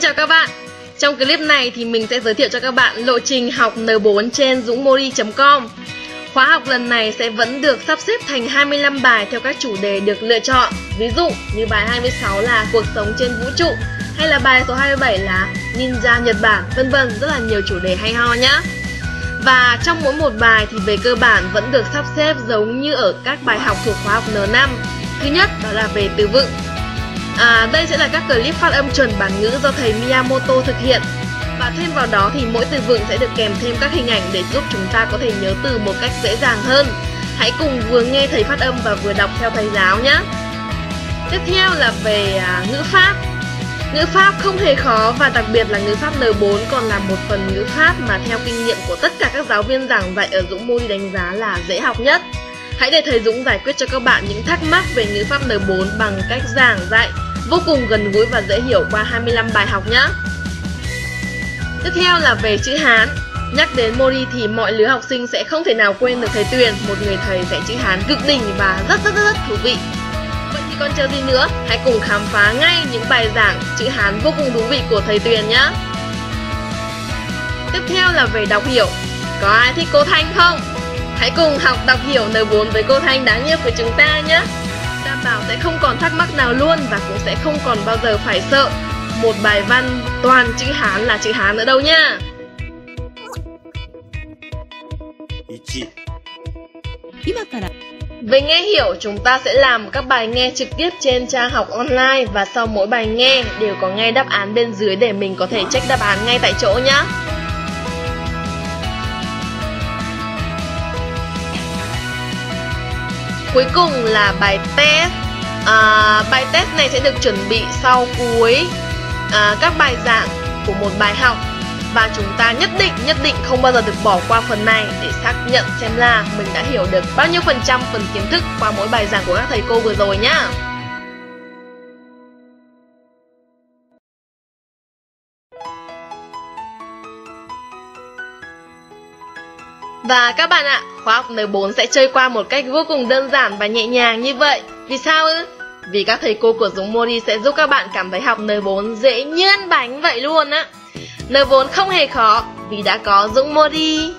chào các bạn. Trong clip này thì mình sẽ giới thiệu cho các bạn lộ trình học N4 trên dũngmori.com Khóa học lần này sẽ vẫn được sắp xếp thành 25 bài theo các chủ đề được lựa chọn. Ví dụ như bài 26 là cuộc sống trên vũ trụ, Hay là bài số 27 là Ninja Nhật Bản, vân vân. Rất là nhiều chủ đề hay ho nhá. Và trong mỗi một bài thì về cơ bản vẫn được sắp xếp giống như ở các bài học thuộc khóa học N5 Thứ nhất đó là về từ vựng. À, đây sẽ là các clip phát âm chuẩn bản ngữ do thầy Miyamoto thực hiện và thêm vào đó thì mỗi từ vựng sẽ được kèm thêm các hình ảnh để giúp chúng ta có thể nhớ từ một cách dễ dàng hơn. Hãy cùng vừa nghe thầy phát âm và vừa đọc theo thầy giáo nhé. Tiếp theo là về à, ngữ pháp. Ngữ pháp không hề khó và đặc biệt là ngữ pháp N4 còn là một phần ngữ pháp mà theo kinh nghiệm của tất cả các giáo viên giảng dạy ở Dũng Môn đánh giá là dễ học nhất. Hãy để thầy Dũng giải quyết cho các bạn những thắc mắc về ngữ pháp N4 bằng cách giảng dạy vô cùng gần gũi và dễ hiểu qua 25 bài học nhé. Tiếp theo là về chữ Hán. Nhắc đến Mori thì mọi lứa học sinh sẽ không thể nào quên được thầy Tuyền, một người thầy dạy chữ Hán cực đỉnh và rất rất rất, rất thú vị. Vậy thì còn chờ gì nữa, hãy cùng khám phá ngay những bài giảng chữ Hán vô cùng thú vị của thầy Tuyền nhé. Tiếp theo là về đọc hiểu. Có ai thích cô Thanh không? Hãy cùng học đọc hiểu N4 với cô Thanh đáng yêu của chúng ta nhé đảm bảo sẽ không còn thắc mắc nào luôn và cũng sẽ không còn bao giờ phải sợ một bài văn toàn chữ Hán là chữ Hán nữa đâu nha. Về nghe hiểu, chúng ta sẽ làm các bài nghe trực tiếp trên trang học online và sau mỗi bài nghe đều có ngay đáp án bên dưới để mình có thể check đáp án ngay tại chỗ nhé. Cuối cùng là bài test à, Bài test này sẽ được chuẩn bị sau cuối à, các bài giảng của một bài học và chúng ta nhất định nhất định không bao giờ được bỏ qua phần này để xác nhận xem là mình đã hiểu được bao nhiêu phần trăm phần kiến thức qua mỗi bài giảng của các thầy cô vừa rồi nhá. Và các bạn ạ, khóa học N4 sẽ chơi qua một cách vô cùng đơn giản và nhẹ nhàng như vậy. Vì sao ư? Vì các thầy cô của Dũng Mori sẽ giúp các bạn cảm thấy học N4 dễ như ăn bánh vậy luôn á. N4 không hề khó vì đã có Dũng Mori.